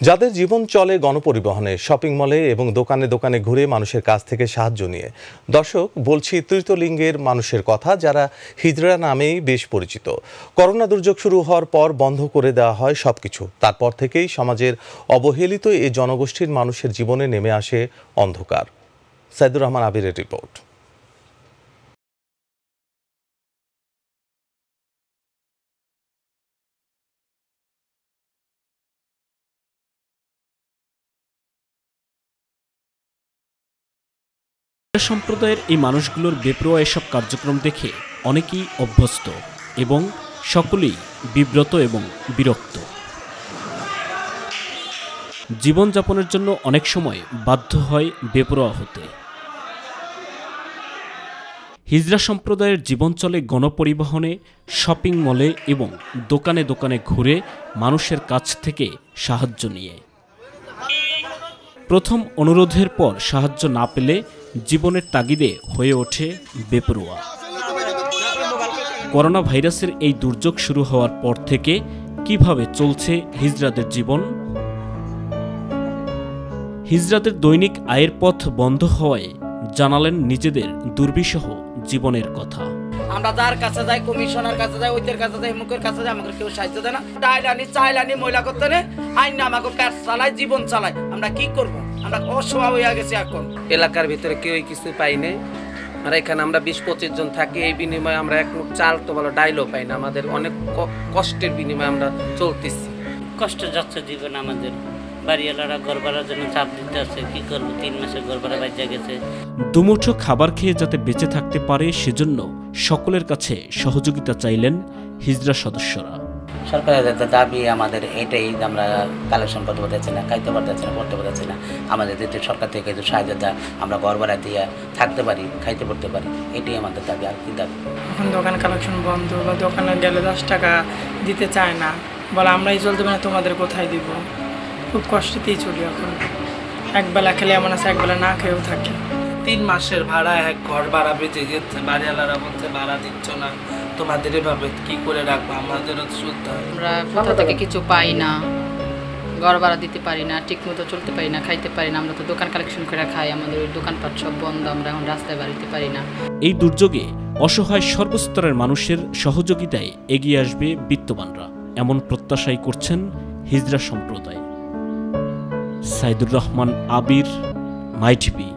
যাদের জীবন চলে গণপরিবহনে শপিং মলে এবং দোকানে দোকানে ঘুরে মানুষের কাছ থেকে সাহায্য নিয়ে। দর্শক, বলছি তৃতীয়লিঙ্গের মানুষের কথা যারা হিজড়া নামেই বেশ পরিচিত। করোনা দুর্যোগ শুরু হওয়ার পর বন্ধ করে দেওয়া হয় সবকিছু। তারপর থেকেই সমাজের অবহেলিত এই জনগোষ্ঠীর মানুষের জীবনে নেমে আসে অন্ধকার। সাইদুর রহমান আবিরের রিপোর্ট। সম্প্রদায়ের এই মানুষগুলোর বেপরোয়া এসব কার্যক্রম দেখে অনেকেই অভ্যস্ত এবং সকলেই বিব্রত এবং বিরক্ত। জীবনযাপনের জন্য অনেক সময় বাধ্য হয় বেপরোয়া হতে। হিজরা সম্প্রদায়ের জীবন চলে গণপরিবহনে, শপিং মলে এবং দোকানে দোকানে ঘুরে মানুষের কাছ থেকে সাহায্য নিয়ে। প্রথম অনুরোধের পর সাহায্য না পেলে জীবনের তাগিদে হয়ে ওঠে বেপরুয়া। করোনা ভাইরাসের এই দুর্যোগ শুরু হওয়ার পর থেকে কীভাবে চলছে হিজরাদের জীবন? হিজরাদের দৈনিক আয়ের পথ বন্ধ হওয়ায় জানালেন নিজেদের দুর্বিষহ জীবনের কথা। আমরা যার কাছে যাই, কমিশনার কাছে যাই, ওইদের কাছে যাই, মুখের কাছে যাই আমাকে কেউ সাহায্য দেয় না। ডাইলানি চাইলানি মহিলা করতে নেই আইন আমাকে পেট চালাই জীবন চালায়। আমরা কি করব? আমরা অস্বভাব হয়ে গেছি এখন। এলাকার ভিতরে কেউই কিছু পাই নাই। আর এখানে আমরা বিশ পঁচিশ জন থাকি এই বিনিময়ে আমরা এক মুখ চাল তো ভালো ডাইলও পাই না। আমাদের অনেক ক- কষ্টের বিনিময়ে আমরা চলতেছি। কষ্ট যাচ্ছে জীবন আমাদের। বাড়িওয়ালারা জন্য চাপ দিতে আছে কি করব? তিন মাসে গেছে। দুমুঠো খাবার খেয়ে যাতে বেঁচে থাকতে পারে সেজন্য সকলের কাছে সহযোগিতা চাইলেন হিজরা সদস্যরা। সরকারের একটা দাবি আমাদের এটাই আমরা কালেকশন করতে পারতেছি না খাইতে পারতেছি না পড়তে পারতেছি না আমাদের যদি সরকার থেকে কিছু সাহায্য দেয় আমরা ঘর ভাড়া দিয়ে থাকতে পারি খাইতে পড়তে পারি এটাই আমাদের দাবি আর কি দাবি? এখন দোকান কালেকশন বন্ধ বা দোকানে গেলে দশ টাকা দিতে চায় না বলে আমরাই চলতে পারি না তোমাদের কোথায় দিব? খুব কষ্টেতেই চলি এখন। একবেলা খেলে এমন আছে একবেলা না খেয়েও থাকে। তিন মাসের ভাড়া এক ঘর ভাড়া বেঁচে গেছে বাড়িওয়ালারা বলছে ভাড়া দিচ্ছ না। তোমাদের এভাবে কি করে রাখব? আমাদেরও তো শুনতে আমরা কোথা থেকে কিছু পাই না। ঘর ভাড়া দিতে পারি না ঠিক মতো চলতে পারি না খাইতে পারি না। আমরা তো দোকান কালেকশন করে খাই আমাদের ওই দোকানপাট সব বন্ধ আমরা এখন রাস্তায় বাড়িতে পারি না। এই দুর্যোগে অসহায় সর্বস্তরের মানুষের সহযোগিতায় এগিয়ে আসবে বিত্তবানরা। এমন প্রত্যাশাই করছেন হিজরা সম্প্রদায়। Saidur Rahman Abir my TV.